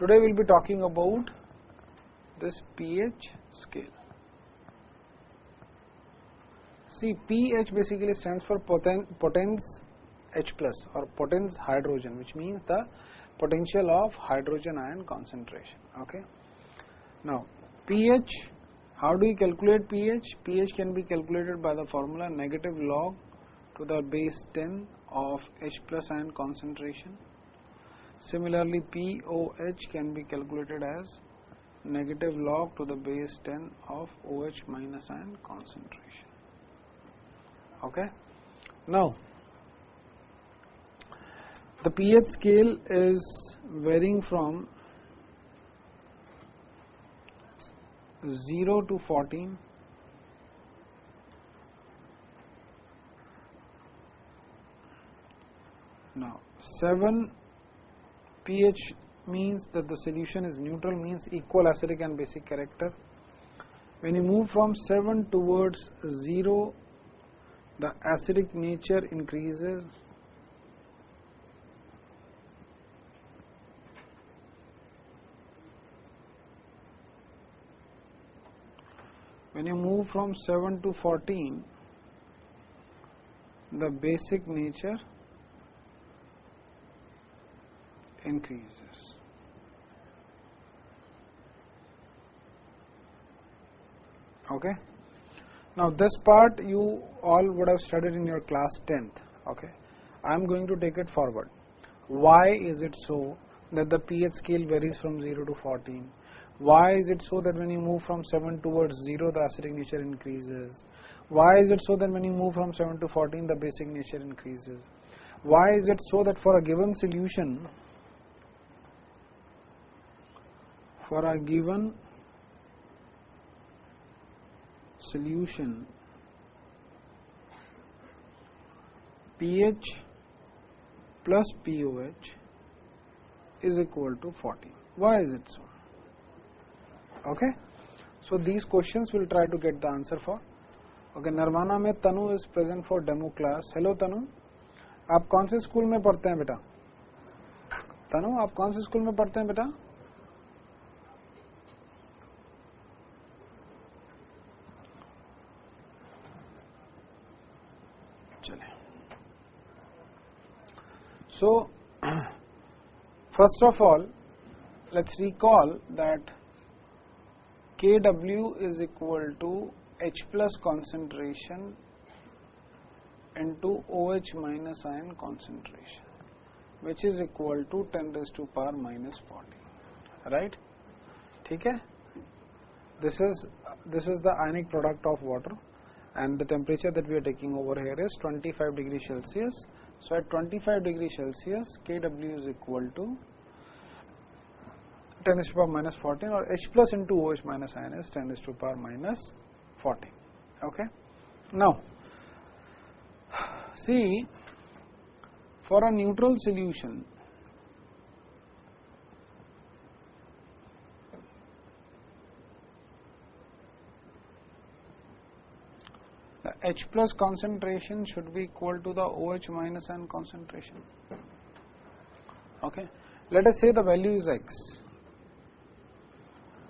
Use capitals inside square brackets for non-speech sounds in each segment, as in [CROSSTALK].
Today we will be talking about this pH scale. See pH basically stands for poten potens H plus or potens hydrogen which means the potential of hydrogen ion concentration. Okay. Now pH how do we calculate pH? pH can be calculated by the formula negative log to the base 10 of H plus ion concentration. Similarly, POH can be calculated as negative log to the base 10 of OH minus ion concentration. Okay. Now, the pH scale is varying from 0 to 14 now 7 pH means that the solution is neutral means equal acidic and basic character. When you move from 7 towards 0 the acidic nature increases. When you move from 7 to 14 the basic nature increases. Okay. Now, this part you all would have studied in your class 10th. Okay. I am going to take it forward. Why is it so that the pH scale varies from 0 to 14? Why is it so that when you move from 7 towards 0 the acidic nature increases? Why is it so that when you move from 7 to 14 the basic nature increases? Why is it so that for a given solution for a given solution pH plus POH is equal to 40. Why is it so? okay so these questions will try to get the answer for okay nirvana mein tanu is present for demo class hello tanu आप कौन से school में पढ़ते हैं बेटा तनु आप कौन से स्कूल में पढ़ते हैं बेटा so [CLEARS THROAT] first of all let's recall that Kw is equal to H plus concentration into OH minus ion concentration which is equal to 10 raised to power minus 40 right ठीक है this is this is the ionic product of water and the temperature that we are taking over here is 25 degree Celsius so at 25 degree Celsius Kw is equal to 10 is to power minus 14 or H plus into OH minus ion is 10 is to the power minus 14. Okay. Now, see for a neutral solution H plus concentration should be equal to the OH minus ion concentration. Okay. Let us say the value is x.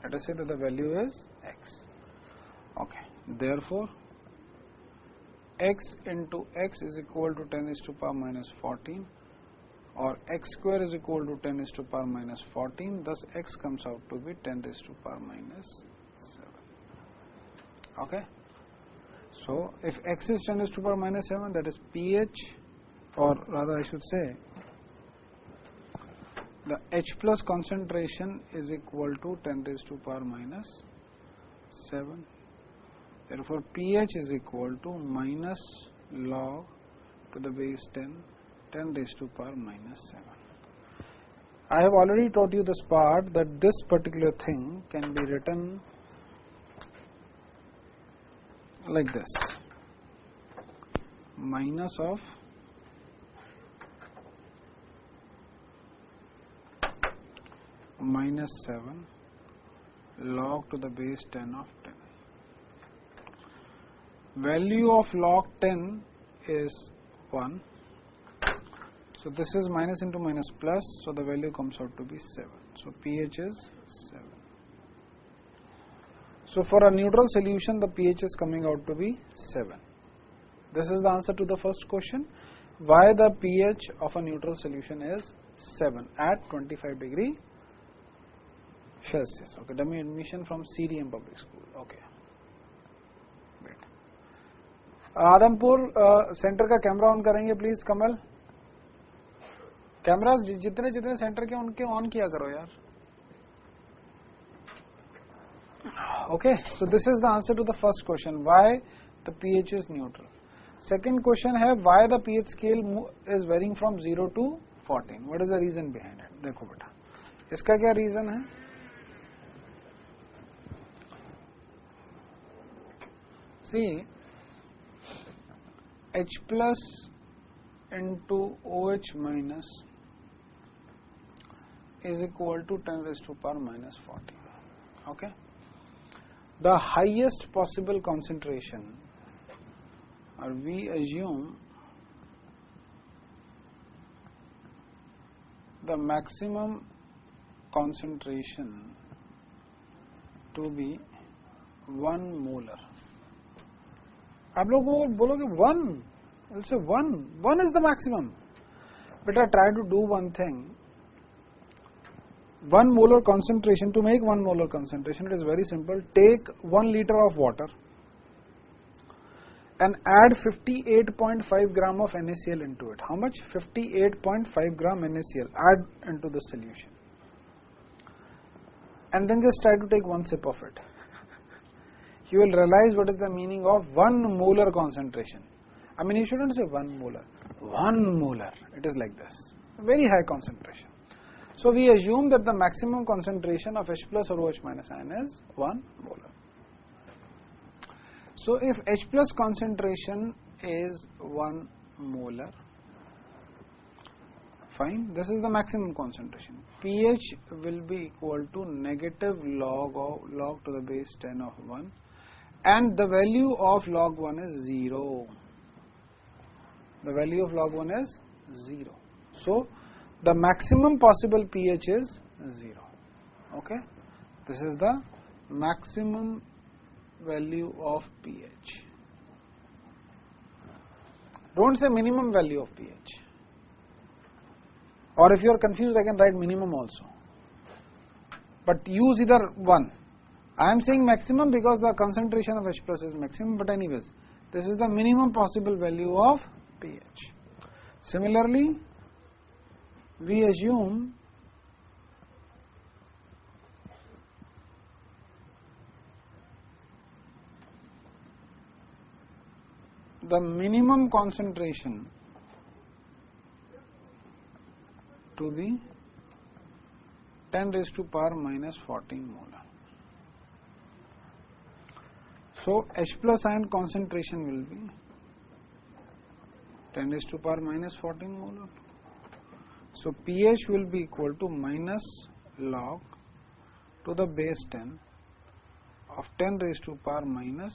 Let us say that the value is x. Okay. Therefore x into x is equal to 10 is to power minus 14 or x square is equal to 10 is to power minus 14 thus x comes out to be 10 is to the power minus 7 okay so if x is 10 is to power minus 7 that is ph or rather i should say the H plus concentration is equal to 10 raised to power minus 7. Therefore, pH is equal to minus log to the base 10, 10 raised to power minus 7. I have already taught you this part that this particular thing can be written like this minus of minus 7 log to the base 10 of 10. Value of log 10 is 1. So, this is minus into minus plus, so the value comes out to be 7. So, pH is 7. So, for a neutral solution the pH is coming out to be 7. This is the answer to the first question why the pH of a neutral solution is 7 at 25 degree Celsius. Okay, dummy admission from CDM public school. Okay. Adampur centre का camera on करेंगे please Kamal camera जितने जितने centre के उनके on किया करो यार okay so this is the answer to the first question why the pH is neutral second question है why the pH scale is varying from 0 to 14 what is the reason behind it देखो बेटा इसका क्या reason है see H plus into OH minus is equal to 10 raised to power minus 40. Okay. The highest possible concentration or we assume the maximum concentration to be 1 molar आप लोग वो बोलोगे one से one one is the maximum बेटा try to do one thing one molar concentration to make one molar concentration it is very simple. Take 1 liter of water and add 58.5 gram of NaCl into it. How much? 58.5 gram NaCl add into the solution. And then just try to take one sip of it. You will realize what is the meaning of 1 molar concentration. I mean you should not say 1 molar, 1 molar, it is like this, very high concentration. So we assume that the maximum concentration of H plus or OH minus ion is 1 molar. So if H plus concentration is 1 molar, fine, this is the maximum concentration. pH will be equal to negative log of log to the base 10 of 1 and the value of log 1 is 0. The value of log 1 is 0. So, the maximum possible pH is 0. Okay. This is the maximum value of pH. Don't say minimum value of pH. Or if you are confused, I can write minimum also. But use either one I am saying maximum because the concentration of H plus is maximum, but anyways, this is the minimum possible value of pH. Similarly, we assume the minimum concentration to be 10 raised to power minus 14 molar. So, H plus ion concentration will be 10 raised to power minus 14 molar. So, pH will be equal to minus log to the base 10 of 10 raised to power minus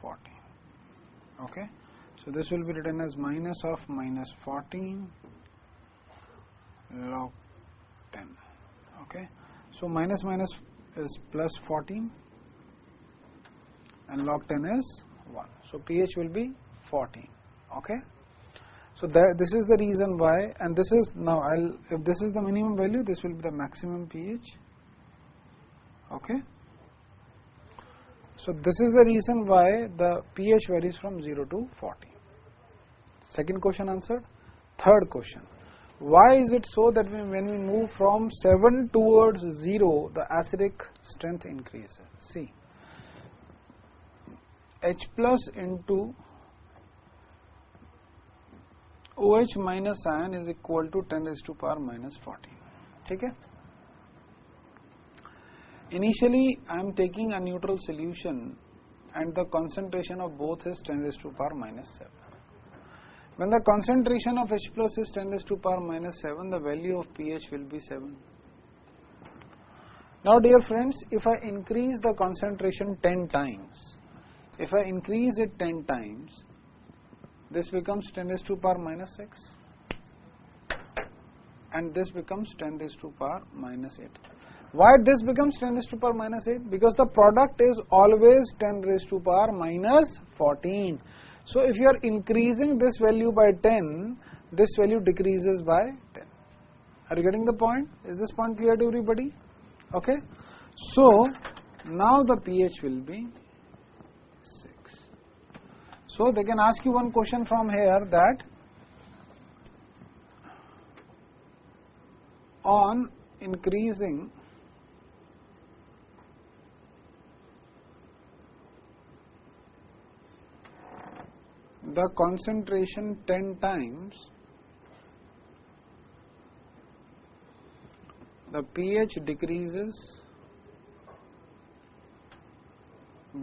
14. Okay. So, this will be written as minus of minus 14 log 10. Okay. So, minus minus is plus 14 and log 10 is 1. So, pH will be 14. Okay. So, that, this is the reason why and this is now I will if this is the minimum value this will be the maximum pH. Okay. So, this is the reason why the pH varies from 0 to 40. Second question answered. Third question. Why is it so that when we move from 7 towards 0 the acidic strength increases? See H plus into OH minus ion is equal to 10 raised to power minus 14. Okay? Initially, I am taking a neutral solution and the concentration of both is 10 raised to power minus 7. When the concentration of H plus is 10 raised to power minus 7, the value of pH will be 7. Now, dear friends, if I increase the concentration 10 times, if I increase it 10 times, this becomes 10 raised to power minus 6. and this becomes 10 raised to power minus 8. Why this becomes 10 raised to power minus 8? Because the product is always 10 raised to power minus 14. So if you are increasing this value by 10, this value decreases by 10. Are you getting the point? Is this point clear to everybody? Okay. So now the pH will be 6. So they can ask you one question from here that on increasing the concentration 10 times the pH decreases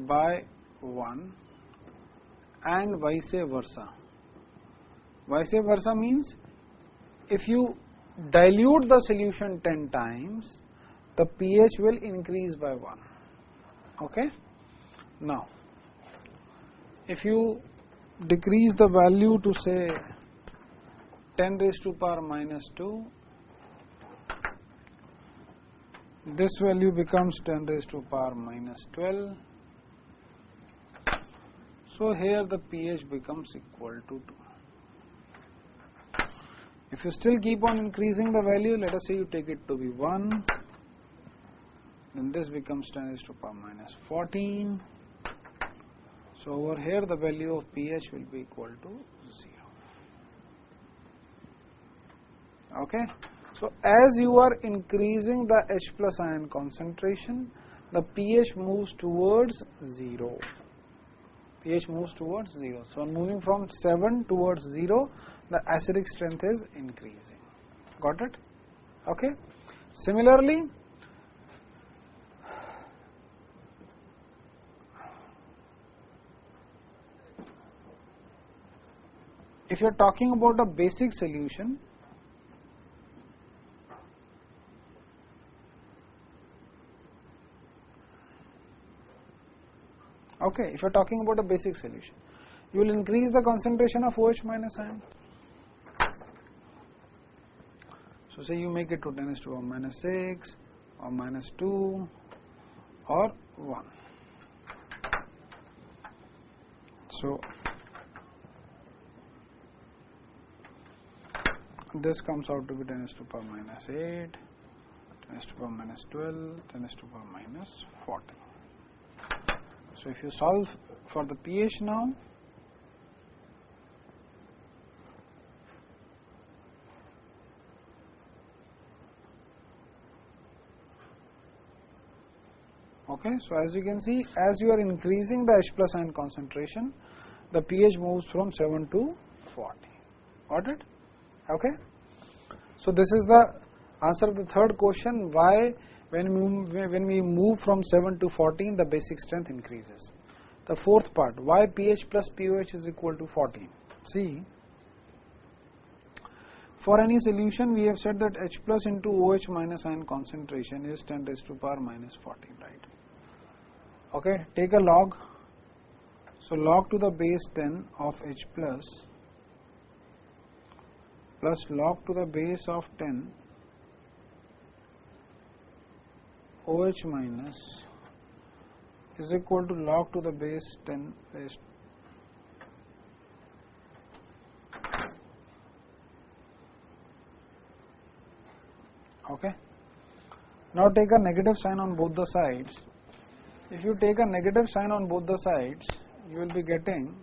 by 1 and vice versa. Vice versa means if you dilute the solution 10 times, the pH will increase by 1. Okay? Now, if you decrease the value to say 10 raised to power minus 2, this value becomes 10 raised to power minus 12. So, here the pH becomes equal to 2. If you still keep on increasing the value, let us say you take it to be 1, then this becomes 10 raised to power minus 14. So, over here the value of pH will be equal to 0. Okay. So, as you are increasing the H plus ion concentration, the pH moves towards 0 pH moves towards 0. So, moving from 7 towards 0, the acidic strength is increasing. Got it? Okay. Similarly, if you are talking about a basic solution, Okay, if you are talking about a basic solution, you will increase the concentration of OH minus ion. So, say you make it to 10 to 1 minus 6 or minus 2 or 1. So, this comes out to be 10 to power minus 8, 10 to power minus 12, 10 to power minus 40. So, if you solve for the pH now, okay. So, as you can see as you are increasing the H plus ion concentration, the pH moves from 7 to 40, got it? Okay. So, this is the answer of the third question why when we, when we move from 7 to 14, the basic strength increases. The fourth part, why pH plus pOH is equal to 14? See, for any solution, we have said that H plus into OH minus ion concentration is 10 raised to power minus 14, right? Okay, take a log. So, log to the base 10 of H plus plus log to the base of 10 OH minus is equal to log to the base 10 raised okay. Now take a negative sign on both the sides. If you take a negative sign on both the sides you will be getting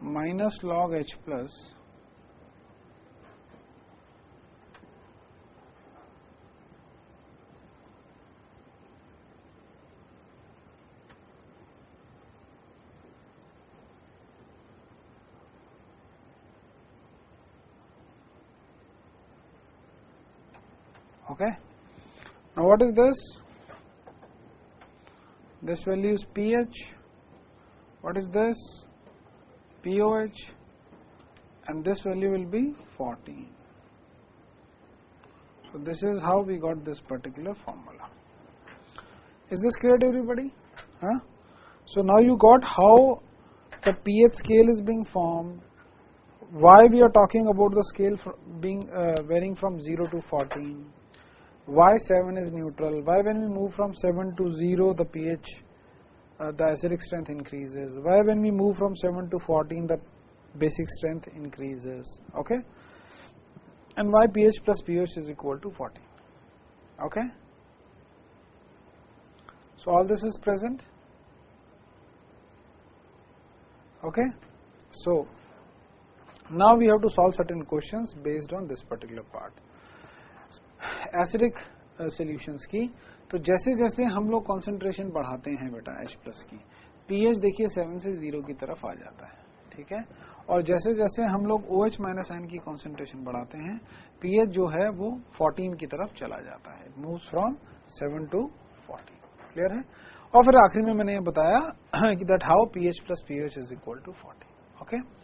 minus log h plus okay. Now what is this? This value is pH, what is this? POH and this value will be 14. So, this is how we got this particular formula. Is this clear to everybody? Huh? So, now you got how the pH scale is being formed, why we are talking about the scale being uh, varying from 0 to 14 why 7 is neutral? Why when we move from 7 to 0 the pH uh, the acidic strength increases? Why when we move from 7 to 14 the basic strength increases? Okay? And why pH plus pH is equal to 14 okay? So all this is present? Okay? So now we have to solve certain questions based on this particular part acidic solutions की। तो जैसे जैसे हम लोग concentration बढ़ाते हैं बेटा H plus की पीएच देखिए सेवन से ज़ीरो की तरफ़ आ जाता है, ठीक है? और जैसे जैसे हम लोग ओ एच माइनस आयन की कॉन्सेंट्रेशन बढ़ाते हैं पीएच जो है वो 14 की तरफ़ चला जाता है। मूव फ्रॉम 7 टू 14 क्लियर है? और फिर आखिरी में मैंने ये बताया [CLEARS THROAT] कि that how pH plus pH is equal to 14 okay